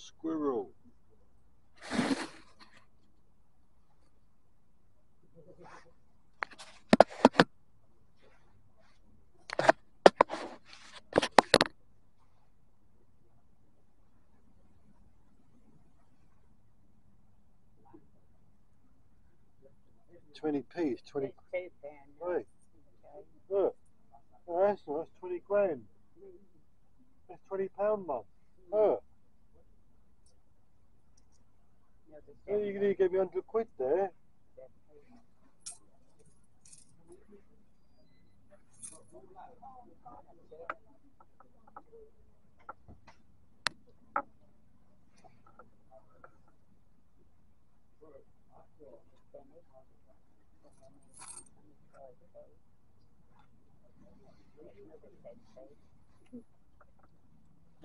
squirrel. Twenty p, twenty. It's two pound. Right. Look, oh, that's nice. Twenty grand. That's twenty pound, mum. Look, Another well, you seven. need to give me hundred quid there.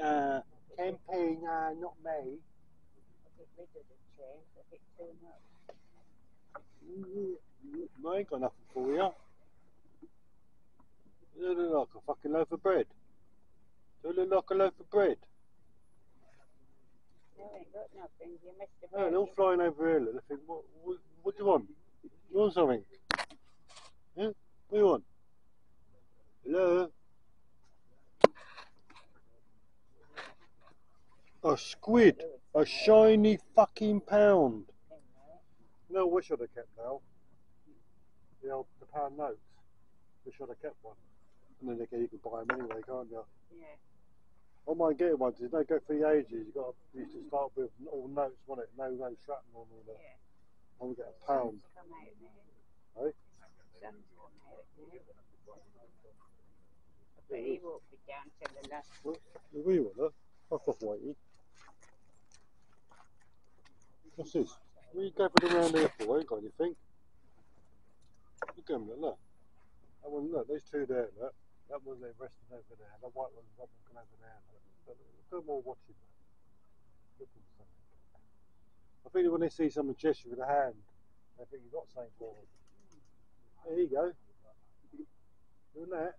Uh, campaign, uh, not me. Get rid of the chair, a bit too much. I ain't got nothing for you. You look like a fucking loaf of bread. You look like a loaf of bread? I ain't got nothing. You missed the Oh, they're all flying over here. Look, they think, what, what, what do you want? You want something? Yeah? What do you want? Hello? A squid. A shiny fucking pound. No, we should have kept now. The old the pound notes. We should have kept one. And then again, you can buy them anyway, can't you? Yeah. I might get one because they go for the ages. You got to, you used to start with all notes, wasn't it? No, no shrapnel and all that. Yeah. I would get a pound. Sun's come out now. Come out now. But he won't be down till the last. Well, we want that. Fuck off, Whitey. What's this? What are you gathered around there for? Ain't got anything. Look at them, look, look. That one, look, those two there, look. That one's there resting over there. The white one's not looking over there. Look, look, at them all watching that. Look at them. I think when they see someone gesture with a hand, they think you've got something for them. There you go. Doing that.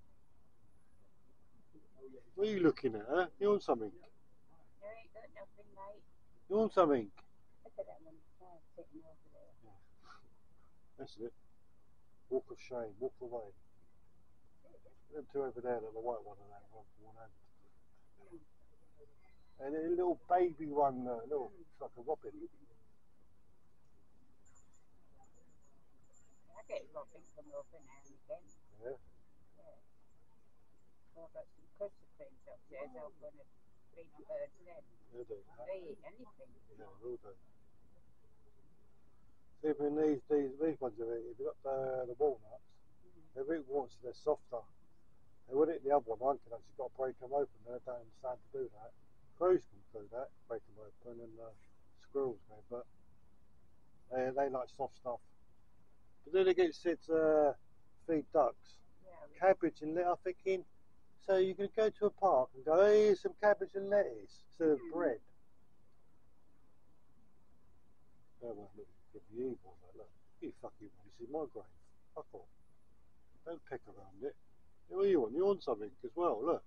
What are you looking at, huh? You want something? No, ain't got nothing, mate. You want something? Look at that one sitting over there. That's it. Walk of shame, walk away. Them two over there, the white one and that one, one over. And a little baby one, uh, little, it's like a robin. I get robin come over now and again. Yeah. Well, I've got some custard upstairs. I'm going to feed the birds then. They eat anything. Yeah, will do. If these, these, these ones are if you've got the, the walnuts, they root walnuts, they're softer. They would eat the other one, because you've got to break them open. They don't understand to do that. Crows can do that, break them open, and uh, squirrels can, but they, they like soft stuff. But then they get said to uh, feed ducks Yeah, cabbage and lettuce. I'm thinking, so you could go to a park and go, hey, here's some cabbage and lettuce instead of bread. Oh, well, look, give me evil, but look, you fucking, this is my grave. Fuck off. Don't peck around it. What do you want? You want something as well, look.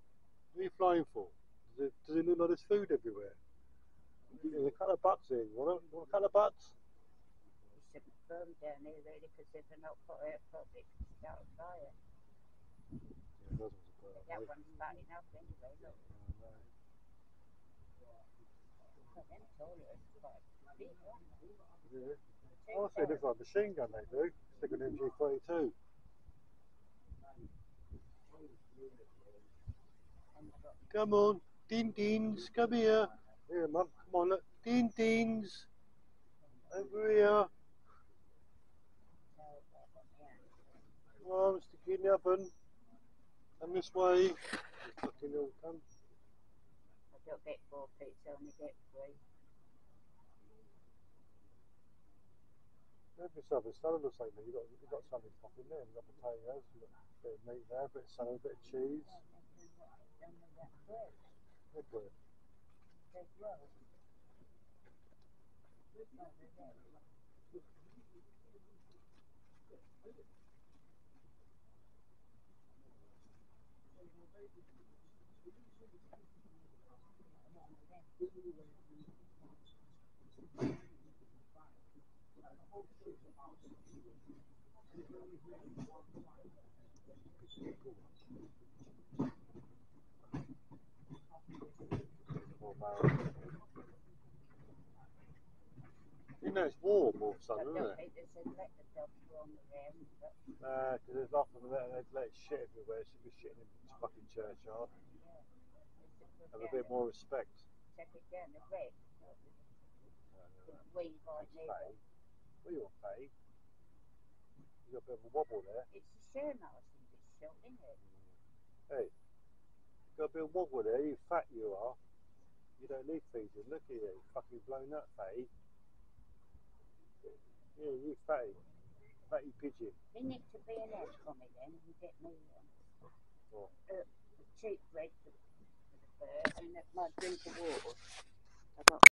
What are you flying for? Does it, does it look like there's food everywhere? There's a couple of butts in. Want want a couple of butts? down here really because if they're not put out properly, it can start a fire. Yeah, those ones are that one's bad enough anyway. Look, Yeah. I see, looks like a machine gun they do. Stick an MG32. And they've got Come on, Din Dins, come here. Here, mum, come on, look. Din Dins. Over here. they've got the ants. Come on, stick in the oven. Come this way. Fucking little cunt. Don't get four feet, I only get three. Have yourself a salad or something. You've got, you got something in there. You've got potatoes, you've got a bit of meat there, a bit of salad, a bit of cheese. Good bread. as well. No, they're there. More barrels. You know it's warm all of a sudden, isn't it? think they said let the dogs roam Nah, because there's often let, let, let shit everywhere. Should be shitting in the fucking churchyard. Have a bit more respect. Take it down the red. Uh, We right Faye. Well, you're Faye. You got a bit of a wobble there. It's the Surnhouse in this shop, isn't it? Hey, you got a bit of wobble there. You fat you are. You don't need feeding. Look at you, fucking blown up, Faye. Yeah, you fatty, fatty pigeon. There needs to be an ad for me then, and get me um, What? uh, cheap bread for, for the my drink of water.